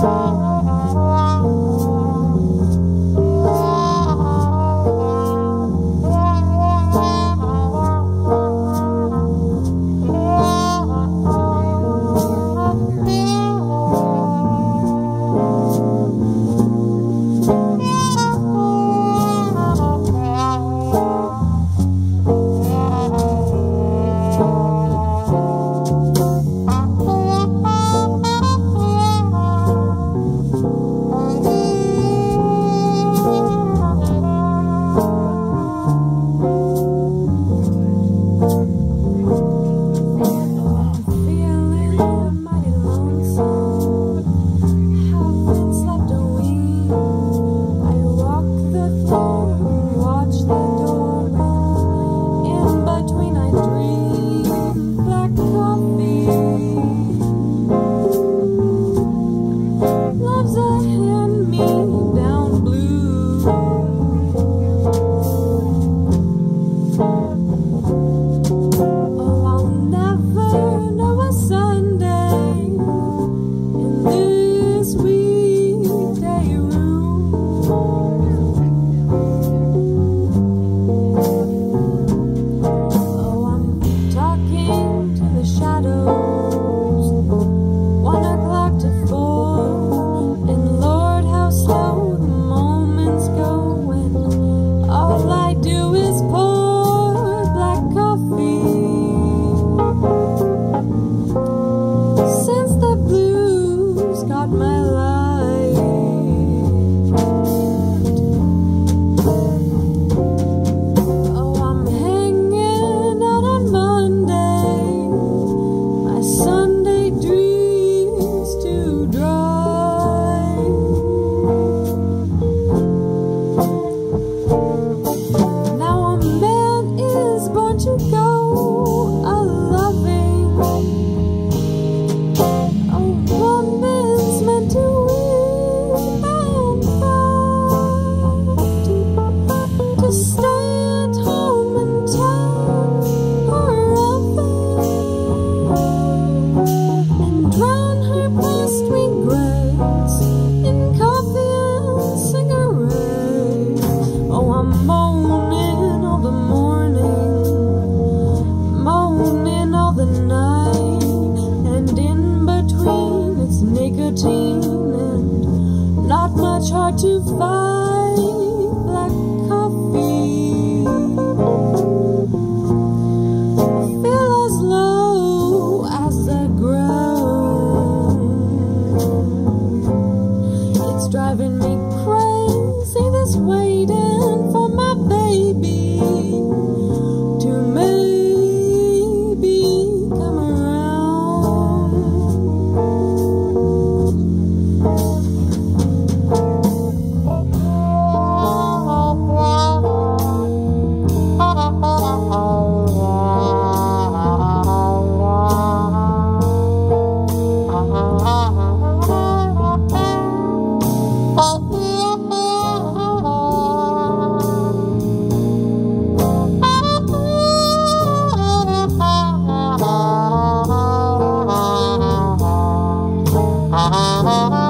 fall. Oh.